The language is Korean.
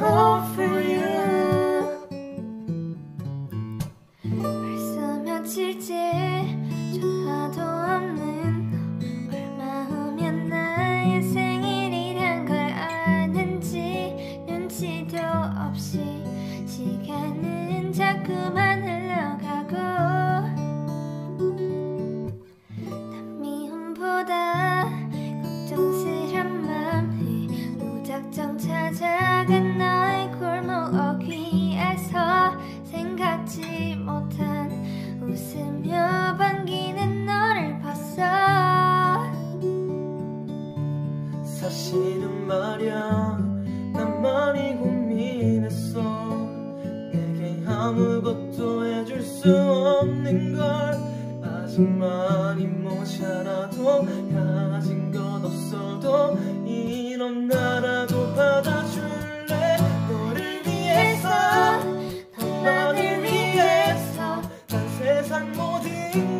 offer you. 벌써 며칠째 전화도 없는 얼마면 나의 생일이란 걸 아는지 눈치도 없이 시간은 자꾸만 못한 웃으며 반기는 너를 봤어. 사실은 말야 난 많이 고민했어. 내게 아무것도 해줄 수 없는 걸 아직 많이 모자라도 나라 莫听。